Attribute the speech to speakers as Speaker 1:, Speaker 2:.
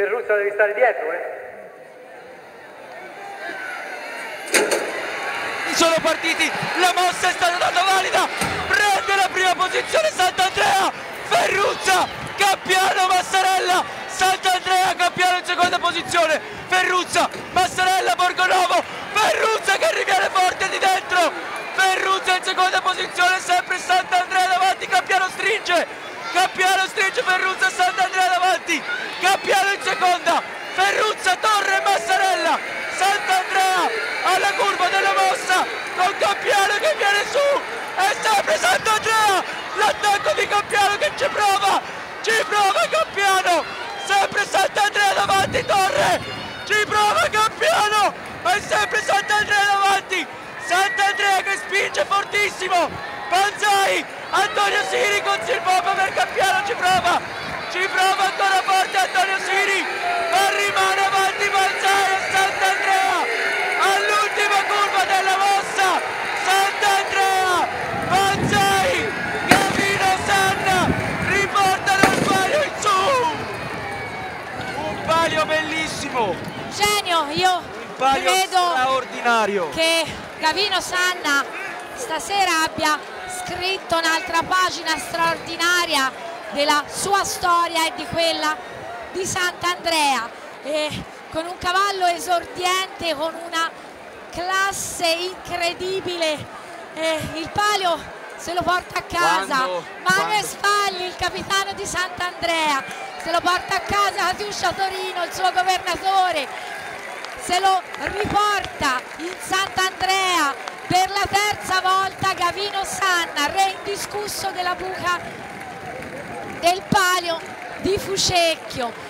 Speaker 1: Ferruzza devi stare dietro, eh.
Speaker 2: Sono partiti, la mossa è stata data valida, prende la prima posizione Sant'Andrea, Ferruzza, Cappiano, Massarella, Sant'Andrea, Cappiano in seconda posizione, Ferruzza, Massarella, Borgonovo, Cappiano stringe Ferruzza, Sant'Andrea davanti, Cappiano in seconda, Ferruzza, Torre, Massarella, Sant'Andrea alla curva della mossa con Cappiano che viene su. È sempre Sant'Andrea. L'attacco di Cappiano che ci prova. Ci prova Cappiano. Sempre Sant'Andrea davanti Torre. Ci prova Cappiano. Ma sempre Sant'Andrea davanti. Sant'Andrea che spinge fortissimo. Panzai Antonio Siri con Silvoppa per Cappiano ci prova ci prova ancora forte Antonio Siri ma rimane avanti e Sant'Andrea all'ultima curva della mossa Sant'Andrea Panzai Gavino Sanna riportano il palio in su. Un palio bellissimo.
Speaker 3: Genio, io
Speaker 2: un palio
Speaker 3: credo
Speaker 2: straordinario.
Speaker 3: che Gavino Sanna stasera abbia scritto un'altra pagina straordinaria della sua storia e di quella di Sant'Andrea e con un cavallo esordiente con una classe incredibile e il palio se lo porta a casa.
Speaker 2: Quando-
Speaker 3: Manuel
Speaker 2: quando-
Speaker 3: Spagli il capitano di Sant'Andrea se lo porta a casa Catiuscia Torino il suo governatore se lo riporta in Sant'Andrea per la terza volta Indiscusso della buca del palio di Fucecchio.